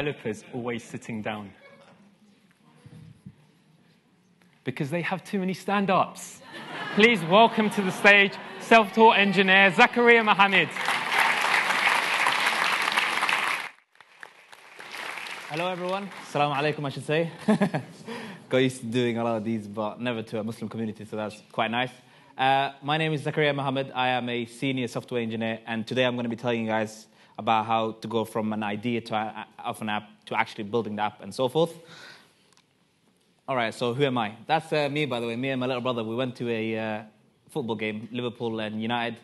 developers always sitting down? Because they have too many stand ups. Please welcome to the stage self taught engineer Zakariya Mohummed. Hello, everyone. Assalamu alaikum, I should say. Got used to doing a lot of these, but never to a Muslim community, so that's quite nice. Uh, my name is Zakariya Mohummed. I am a senior software engineer, and today I'm going to be telling you guys about how to go from an idea to a, of an app to actually building the app and so forth. All right, so who am I? That's uh, me, by the way. Me and my little brother. We went to a uh, football game, Liverpool and United,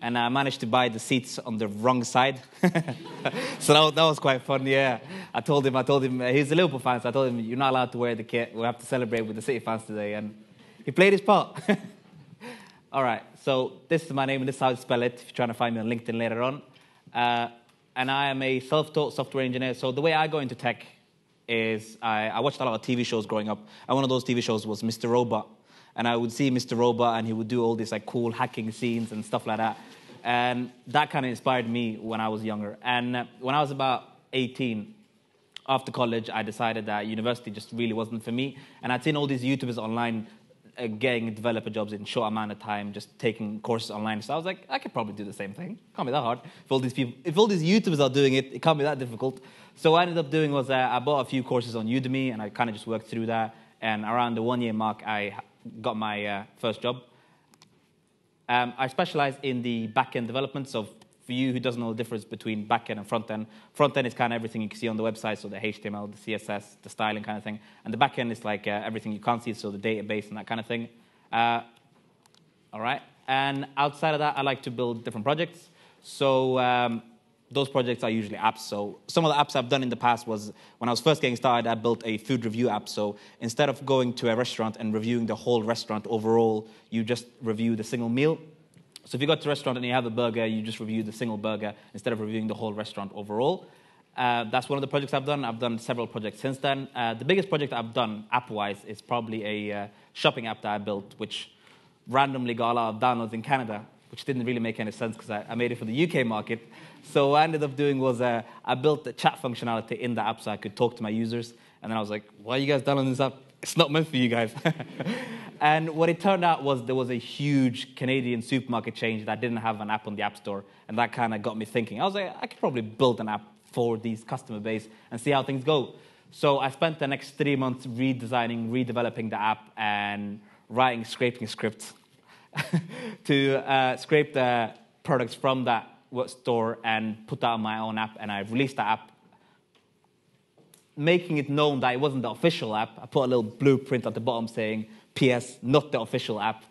and I managed to buy the seats on the wrong side. so that, that, was quite fun. Yeah, I told him. I told him he's a Liverpool fan, so I told him you're not allowed to wear the kit. We have to celebrate with the City fans today, and he played his part. All right, so this is my name, and this is how you spell it. If you're trying to find me on LinkedIn later on, uh, and I am a self-taught software engineer. So the way I go into tech is I, I, watched a lot of TV shows growing up, and one of those TV shows was Mr. Robot. And I would see Mr. Robot, and he would do all these like cool hacking scenes and stuff like that. And that kind of inspired me when I was younger. And uh, when I was about 18, after college, I decided that university just really wasn't for me. And I'd seen all these YouTubers online uh, getting developer jobs in short amount of time, just taking courses online. So I was like, I could probably do the same thing. Can't be that hard. If all these people, if all these YouTubers are doing it, it can't be that difficult. So what I ended up doing was uh, I bought a few courses on Udemy, and I kind of just worked through that. And around the one year mark, I got my uh, first job. Um, I specialize in the back end development. So for you who doesn't know the difference between back end and front end, front end is kind of everything you can see on the website, so the HTML, the CSS, the styling kind of thing. And the back end is like uh, everything you can't see, so the database and that kind of thing. Uh, all right. And outside of that, I like to build different projects. So um, those projects are usually apps. So some of the apps I've done in the past was when I was first getting started, I built a food review app. So instead of going to a restaurant and reviewing the whole restaurant overall, you just review the single meal. So if you go to a restaurant and you have a burger, you just review the single burger instead of reviewing the whole restaurant overall. Uh, that's one of the projects I've done. I've done several projects since then. Uh, the biggest project I've done app-wise is probably a uh, shopping app that I built, which randomly got a lot of downloads in Canada, which didn't really make any sense because I, I, made it for the UK market. So what I ended up doing was uh, I built the chat functionality in the app so I could talk to my users. And then I was like, why are you guys downloading this app? It's not meant for you guys. and what it turned out was there was a huge Canadian supermarket chain that didn't have an app on the App Store. And that kind of got me thinking. I was like, I could probably build an app for these customer base and see how things go. So I spent the next three months redesigning, redeveloping the app, and writing scraping scripts to uh, scrape the products from that store and put that on my own app. And I released the app, making it known that it wasn't the official app. I put a little blueprint at the bottom saying, "P.S. Not the official app."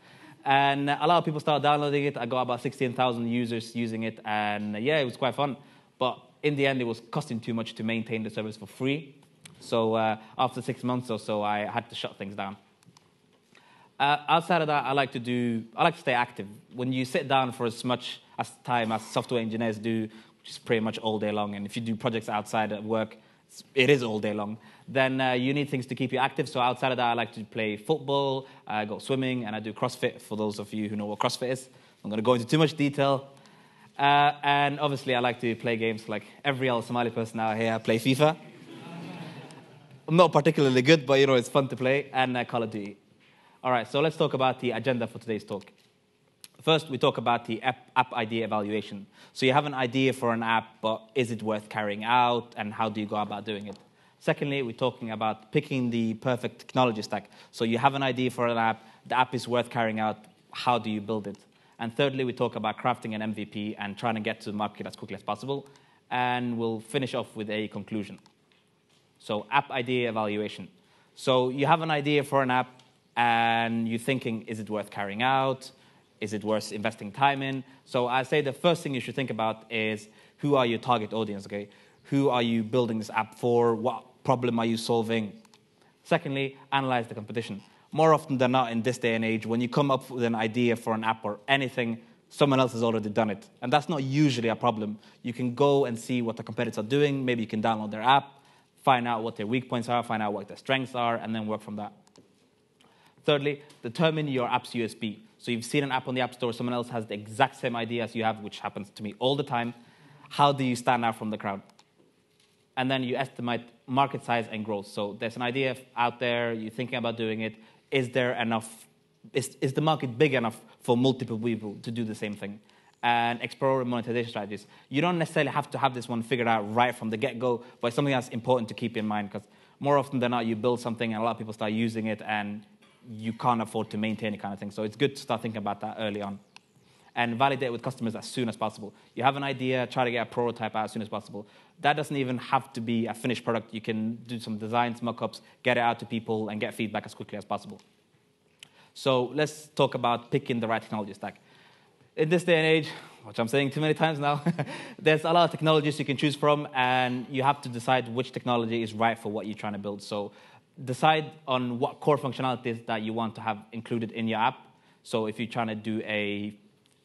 And a lot of people started downloading it. I got about 16,000 users using it, and yeah, it was quite fun. But in the end, it was costing too much to maintain the service for free. So uh, after six months or so, I had to shut things down. Uh, outside of that, I like to do. I like to stay active. When you sit down for as much as time as software engineers do, which is pretty much all day long, and if you do projects outside of work, it is all day long. Then uh, you need things to keep you active. So outside of that, I like to play football. I go swimming, and I do CrossFit. For those of you who know what CrossFit is, I'm going to go into too much detail. Uh, and obviously, I like to play games like every other Somali person out here. I play FIFA. I'm not particularly good, but you know it's fun to play, and uh, Call of Duty. All right, so let's talk about the agenda for today's talk. First, we talk about the app, app, idea evaluation. So you have an idea for an app, but is it worth carrying out, and how do you go about doing it? Secondly, we're talking about picking the perfect technology stack. So you have an idea for an app, the app is worth carrying out, how do you build it? And thirdly, we talk about crafting an MVP and trying to get to the market as quickly as possible. And we'll finish off with a conclusion. So, app idea evaluation. So, you have an idea for an app, and you're thinking, is it worth carrying out? Is it worth investing time in? So I say the first thing you should think about is who are your target audience, okay? Who are you building this app for? What problem are you solving? Secondly, analyze the competition. More often than not in this day and age, when you come up with an idea for an app or anything, someone else has already done it. And that's not usually a problem. You can go and see what the competitors are doing. Maybe you can download their app, find out what their weak points are, find out what their strengths are, and then work from that. Thirdly, determine your app's USP. So you've seen an app on the App Store, someone else has the exact same idea as you have, which happens to me all the time. How do you stand out from the crowd? and then you estimate market size and growth. So there's an idea out there, you're thinking about doing it. Is there enough? Is, is the market big enough for multiple people to do the same thing? And explore monetization strategies. You don't necessarily have to have this one figured out right from the get go, but it's something that's important to keep in mind because more often than not, you build something and a lot of people start using it and you can't afford to maintain it kind of thing. So it's good to start thinking about that early on and validate with customers as soon as possible. You have an idea, try to get a prototype out as soon as possible. That doesn't even have to be a finished product. You can do some designs, mock-ups, get it out to people, and get feedback as quickly as possible. So let's talk about picking the right technology stack. In this day and age, which I'm saying too many times now, there's a lot of technologies you can choose from, and you have to decide which technology is right for what you're trying to build. So decide on what core functionalities that you want to have included in your app. So if you're trying to do a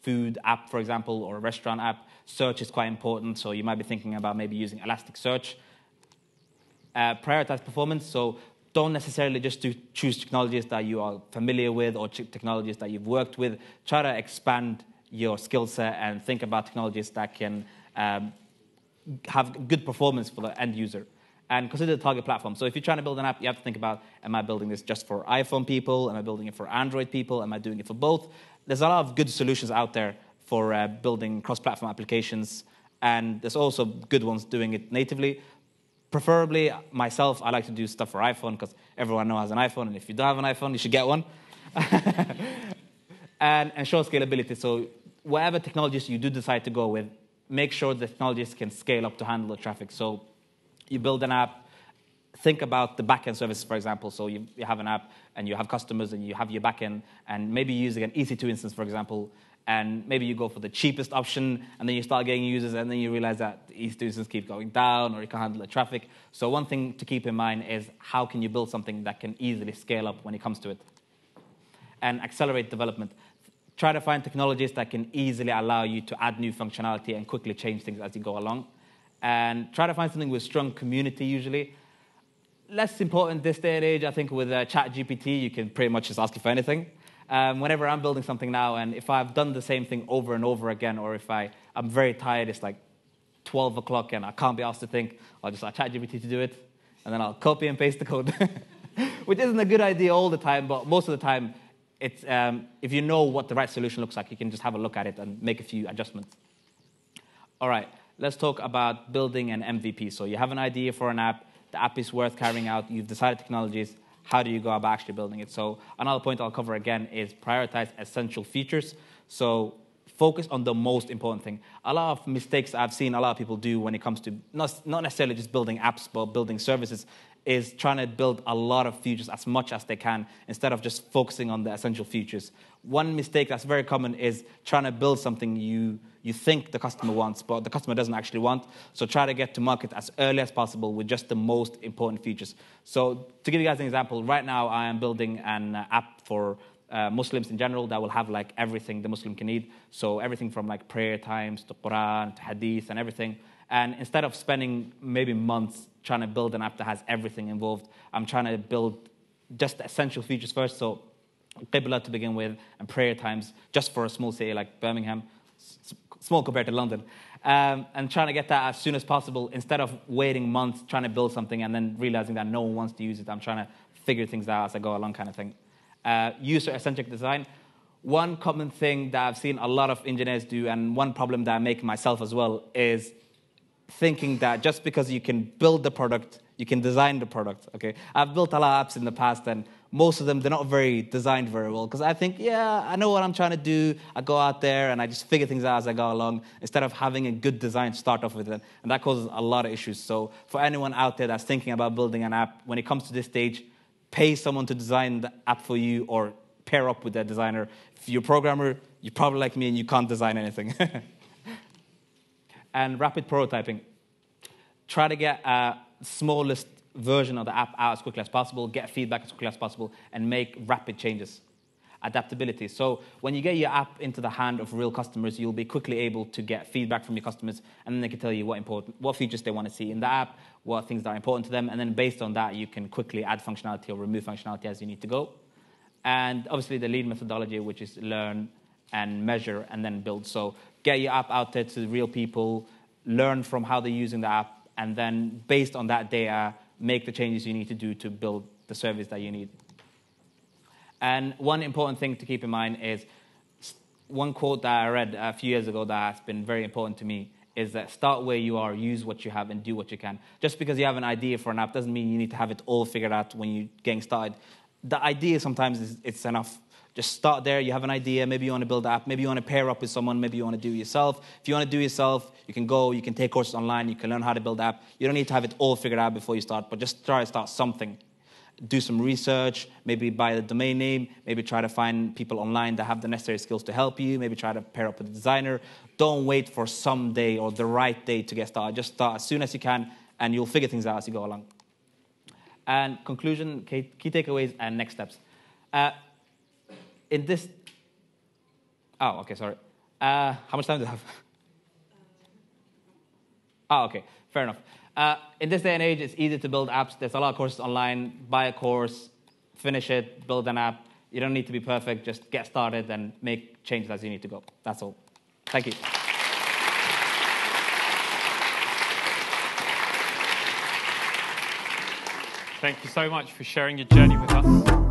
food app, for example, or a restaurant app, search is quite important. So you might be thinking about maybe using Elasticsearch. Uh, prioritize performance. So don't necessarily just to choose technologies that you are familiar with or technologies that you've worked with. Try to expand your skill set and think about technologies that can um, have good performance for the end user and consider the target platform. So if you're trying to build an app, you have to think about, am I building this just for iPhone people? Am I building it for Android people? Am I doing it for both? there's a lot of good solutions out there for uh, building cross-platform applications, and there's also good ones doing it natively. Preferably, myself, I like to do stuff for iPhone because everyone knows has an iPhone, and if you don't have an iPhone, you should get one. and ensure scalability. So, whatever technologies you do decide to go with, make sure the technologies can scale up to handle the traffic. So, you build an app, think about the backend services, for example. So you, you, have an app and you have customers and you have your backend, and maybe you're using an EC2 instance, for example, and maybe you go for the cheapest option, and then you start getting users, and then you realize that the EC2 instance keeps going down or you can't handle the traffic. So one thing to keep in mind is how can you build something that can easily scale up when it comes to it, and accelerate development. Try to find technologies that can easily allow you to add new functionality and quickly change things as you go along. And try to find something with strong community usually less important this day and age. I think with uh, Chat GPT, you can pretty much just ask it for anything. Um, whenever I'm building something now, and if I've done the same thing over and over again, or if I, I'm very tired, it's like 12 o'clock and I can't be asked to think, I'll just ask ChatGPT to do it, and then I'll copy and paste the code, which isn't a good idea all the time, but most of the time, it's, um, if you know what the right solution looks like, you can just have a look at it and make a few adjustments. All right, let's talk about building an MVP. So you have an idea for an app, the app is worth carrying out, you've decided technologies, how do you go about actually building it? So another point I'll cover again is prioritize essential features. So focus on the most important thing. A lot of mistakes I've seen a lot of people do when it comes to not, not necessarily just building apps, but building services is trying to build a lot of features as much as they can instead of just focusing on the essential features. One mistake that's very common is trying to build something you, you think the customer wants, but the customer doesn't actually want. So try to get to market as early as possible with just the most important features. So to give you guys an example, right now I am building an app for uh, Muslims in general that will have like everything the Muslim can need. So everything from like prayer times to Quran to Hadith and everything. And instead of spending maybe months trying to build an app that has everything involved, I'm trying to build just essential features first. So Qibla to begin with and prayer times just for a small city like Birmingham, small compared to London. Um, and trying to get that as soon as possible instead of waiting months trying to build something and then realizing that no one wants to use it. I'm trying to figure things out as I go along, kind of thing. Uh, user-centric design. One common thing that I've seen a lot of engineers do, and one problem that I make myself as well, is thinking that just because you can build the product, you can design the product. Okay, I've built a lot of apps in the past, and most of them they're not very designed very well because I think, yeah, I know what I'm trying to do. I go out there and I just figure things out as I go along instead of having a good design start off with it, and that causes a lot of issues. So for anyone out there that's thinking about building an app, when it comes to this stage, pay someone to design the app for you or pair up with that designer. If you're a programmer, you're probably like me and you can't design anything. and rapid prototyping. Try to get a smallest version of the app out as quickly as possible, get feedback as quickly as possible, and make rapid changes. Adaptability. So when you get your app into the hand of real customers, you'll be quickly able to get feedback from your customers, and then they can tell you what important, what features they want to see in the app, what things that are important to them, and then based on that, you can quickly add functionality or remove functionality as you need to go. And obviously, the lean methodology, which is learn and measure and then build. So get your app out there to real people, learn from how they're using the app, and then based on that data, make the changes you need to do to build the service that you need. And one important thing to keep in mind is one quote that I read a few years ago that has been very important to me is that start where you are, use what you have, and do what you can. Just because you have an idea for an app doesn't mean you need to have it all figured out when you're getting started. The idea sometimes is it's enough. Just start there. You have an idea. Maybe you want to build an app. Maybe you want to pair up with someone. Maybe you want to do it yourself. If you want to do it yourself, you can go. You can take courses online. You can learn how to build an app. You don't need to have it all figured out before you start, but just try to start something do some research, maybe buy the domain name, maybe try to find people online that have the necessary skills to help you, maybe try to pair up with a designer. Don't wait for some day or the right day to get started. Just start as soon as you can, and you'll figure things out as you go along. And conclusion, key, takeaways, and next steps. Uh, in this, oh, okay, sorry. Uh, how much time do I have? Oh, okay, fair enough. Uh, in this day and age, it's easy to build apps. There's a lot of courses online. Buy a course, finish it, build an app. You don't need to be perfect. Just get started and make changes as you need to go. That's all. Thank you. Thank you so much for sharing your journey with us.